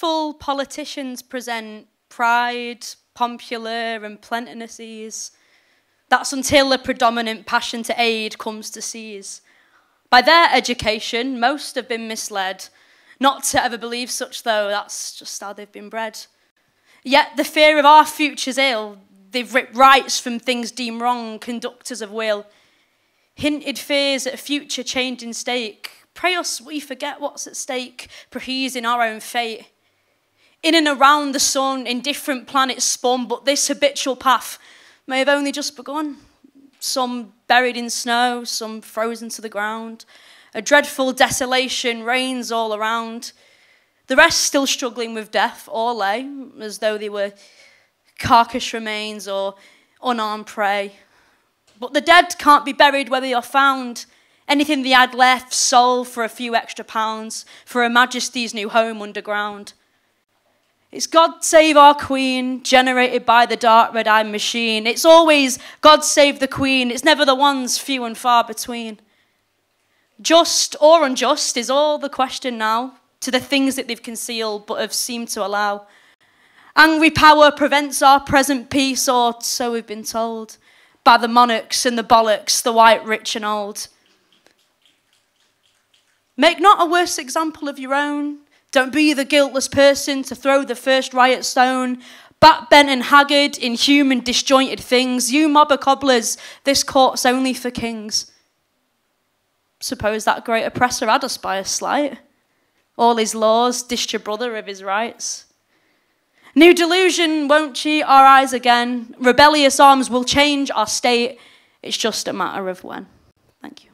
dreadful politicians present pride, popular, and plentiness ease. That's until a predominant passion to aid comes to seize. By their education, most have been misled. Not to ever believe such, though, that's just how they've been bred. Yet the fear of our future's ill, they've ripped rights from things deemed wrong, conductors of will. Hinted fears at a future changing stake. Pray us we forget what's at stake, in our own fate. In and around the sun, in different planets spun, but this habitual path may have only just begun. Some buried in snow, some frozen to the ground. A dreadful desolation reigns all around. The rest still struggling with death or lay, as though they were carcass remains or unarmed prey. But the dead can't be buried where they are found. Anything they had left sold for a few extra pounds for Her Majesty's new home underground. It's God Save Our Queen, generated by the dark red eye machine. It's always God Save the Queen. It's never the ones few and far between. Just or unjust is all the question now to the things that they've concealed but have seemed to allow. Angry power prevents our present peace, or so we've been told, by the monarchs and the bollocks, the white, rich, and old. Make not a worse example of your own. Don't be the guiltless person to throw the first riot stone. Back bent and haggard, inhuman, disjointed things. You mob of cobblers, this court's only for kings. Suppose that great oppressor had us by a slight. All his laws dished your brother of his rights. New delusion won't cheat our eyes again. Rebellious arms will change our state. It's just a matter of when. Thank you.